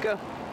Go.